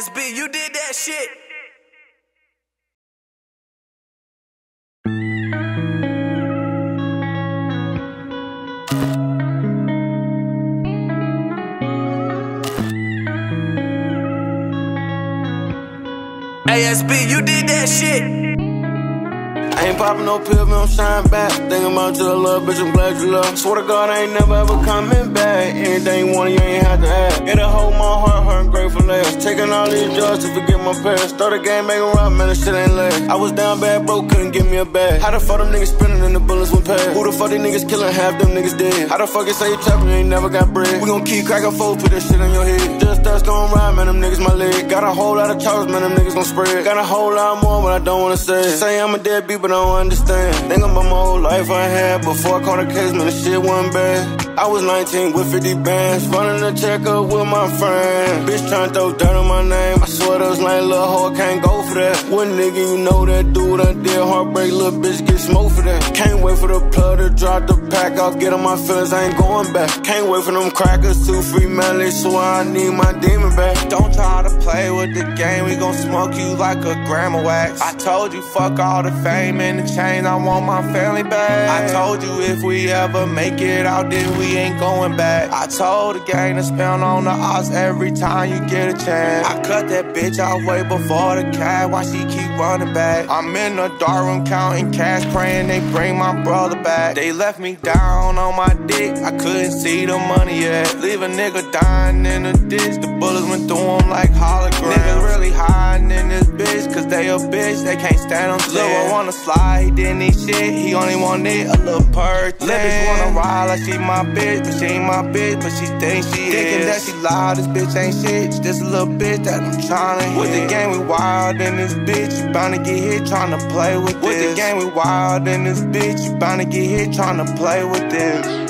ASB, you did that shit. ASB, you did that shit. I ain't poppin' no pill, don't shine back. Thinkin' about you, love, bitch, I'm glad you love. Swear to God, I ain't never ever coming back. Anything you want, you ain't have to ask. Heart, grateful. Taking all these drugs to forget my past. Start a game, make a run, man, this shit ain't last. I was down bad, broke, couldn't give me a bag. How the fuck them niggas spinning and the bullets went past? Who the fuck these niggas killing, half them niggas dead? How the fuck you say you trapping, ain't never got bread? We gon' keep cracking foes, put that shit on your head. Just us gon' ride, man, them niggas my leg. Got a whole lot of charges, man, them niggas gon' spread. Got a whole lot more, but I don't wanna say. Say I'm a deadbeat, but I don't understand. Think about my whole life I had before I caught a case, man, the shit wasn't bad. I was 19 with 50 bands, running a checkup with my friend. Bitch trying to throw dirt on my name. I swear those lame little hoe can't go for that. One nigga, you know that dude I did heartbreak, little bitch get smoked for that. Can't for the plug to drop the pack. I'll get on my feelings, I ain't going back. Can't wait for them crackers to free melly, so I need my demon back. Don't try to play with the game, we gon' smoke you like a gram of wax. I told you, fuck all the fame and the chains, I want my family back. I told you if we ever make it out, then we ain't going back. I told the gang to spend on the odds every time you get a chance. I cut that bitch off way before the cat, why she keep running back? I'm in the dark room counting cash, praying they bring my brother back. They left me down on my dick, I couldn't see the money yet. Leave a nigga dying in the ditch, the bullets went through him like holograms. Niggas really hiding in this bitch, they a bitch, they can't stand on Lil' wanna slide, he didn't need shit, he only wanted a little purchase. Lil' bitch wanna ride like she my bitch, but she ain't my bitch, but she thinks she Thinking is. that she loud, this bitch ain't shit, just a little bitch that I'm tryna hit. With the game, we wild in this bitch, you bound to get hit tryna play with, with this. With the game, we wild in this bitch, you bound to get hit tryna play with this.